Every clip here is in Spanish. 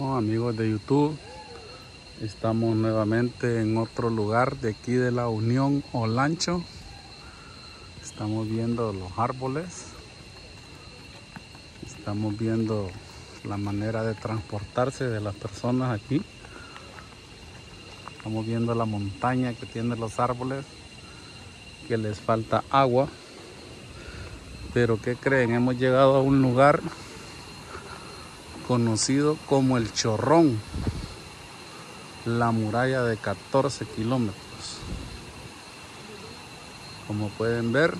Oh, amigos de YouTube, estamos nuevamente en otro lugar de aquí de la Unión Olancho. Estamos viendo los árboles. Estamos viendo la manera de transportarse de las personas aquí. Estamos viendo la montaña que tienen los árboles, que les falta agua. Pero ¿qué creen? Hemos llegado a un lugar conocido como el Chorrón, la muralla de 14 kilómetros. Como pueden ver,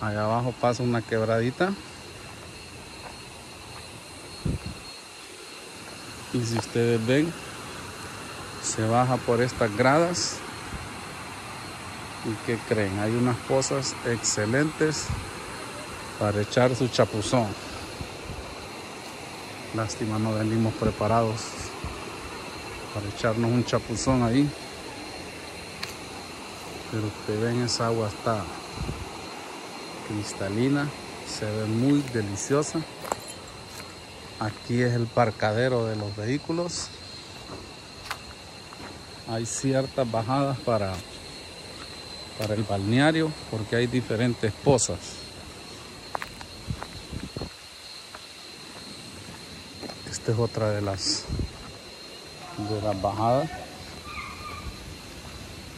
allá abajo pasa una quebradita. Y si ustedes ven, se baja por estas gradas. ¿Y qué creen? Hay unas cosas excelentes para echar su chapuzón. Lástima no venimos preparados para echarnos un chapuzón ahí. Pero ustedes ven esa agua está cristalina, se ve muy deliciosa. Aquí es el parcadero de los vehículos. Hay ciertas bajadas para, para el balneario porque hay diferentes pozas. Esta es otra de las de las bajadas.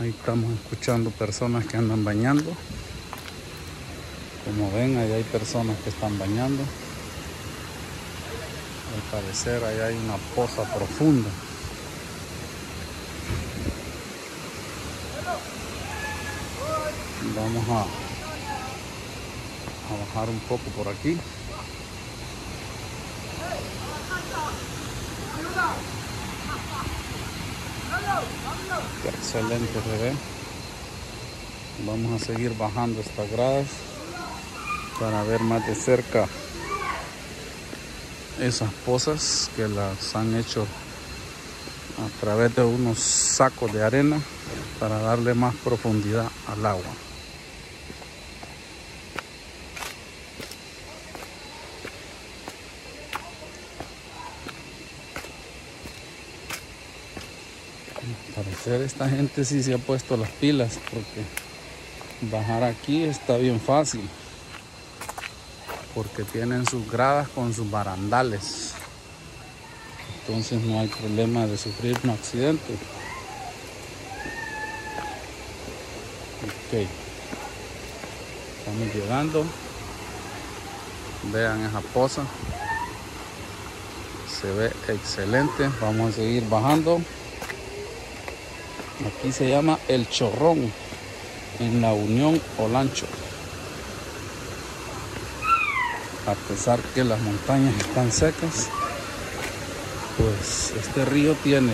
Ahí estamos escuchando personas que andan bañando. Como ven, ahí hay personas que están bañando. Al parecer ahí hay una poza profunda. Vamos a, a bajar un poco por aquí. Excelente ve. Vamos a seguir bajando estas gradas para ver más de cerca esas pozas que las han hecho a través de unos sacos de arena para darle más profundidad al agua. Parecer esta gente sí se ha puesto las pilas porque bajar aquí está bien fácil porque tienen sus gradas con sus barandales. Entonces no hay problema de sufrir un accidente. Ok. Estamos llegando. Vean esa poza. Se ve excelente. Vamos a seguir bajando Aquí se llama El Chorrón, en la Unión Olancho. A pesar que las montañas están secas, pues este río tiene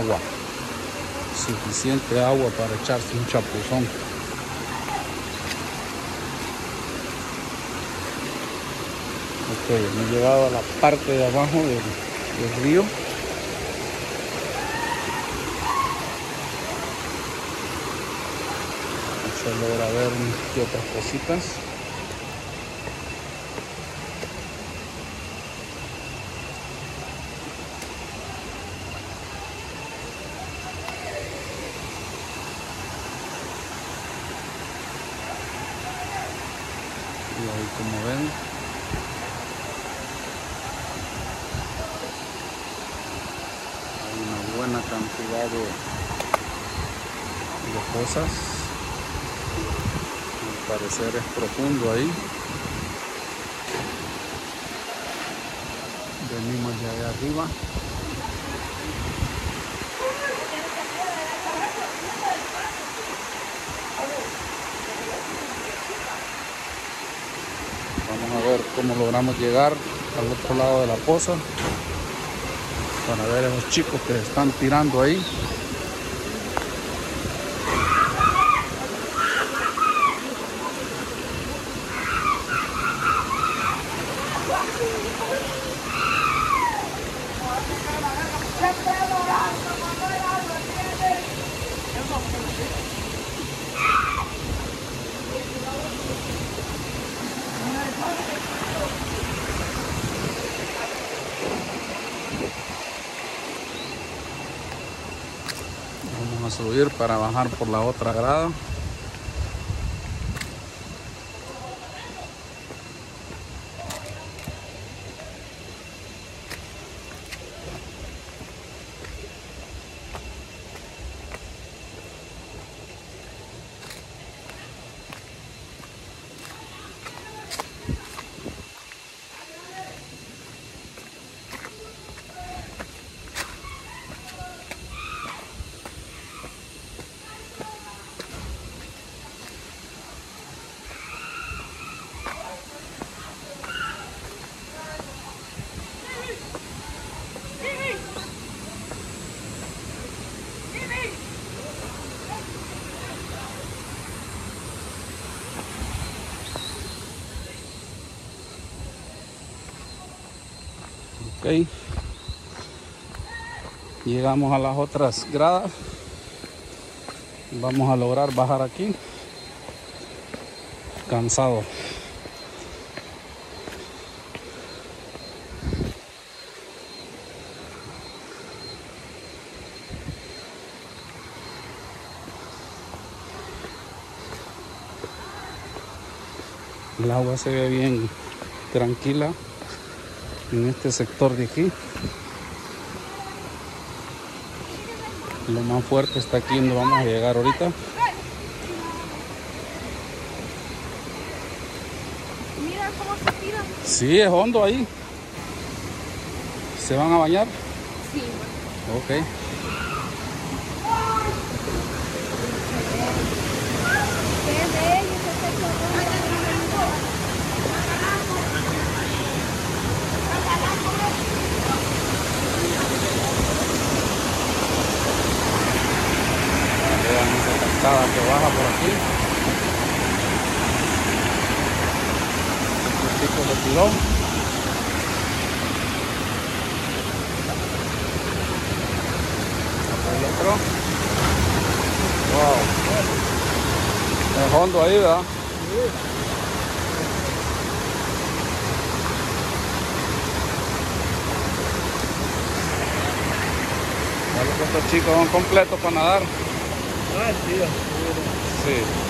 agua, suficiente agua para echarse un chapuzón. Ok, hemos llegado a la parte de abajo del río. Se logra ver otras cositas. Y ahí como ven. Hay una buena cantidad de cosas parecer es profundo ahí. Venimos de allá arriba. Vamos a ver cómo logramos llegar al otro lado de la poza para ver esos chicos que están tirando ahí. Vamos a subir para bajar por la otra grada. Ok. Llegamos a las otras gradas. Vamos a lograr bajar aquí. Cansado. El agua se ve bien tranquila en este sector de aquí. Lo más fuerte está aquí donde vamos a llegar ahorita. Mira cómo se tira. Sí, es hondo ahí. ¿Se van a bañar? Sí, Ok. qué bello ese color. Vean esa cascada que baja por aquí. Este chico. Acá el otro. Wow. Es hondo ahí, ¿verdad? Lo que estos chicos son completos para nadar. Ah, sí, Sí.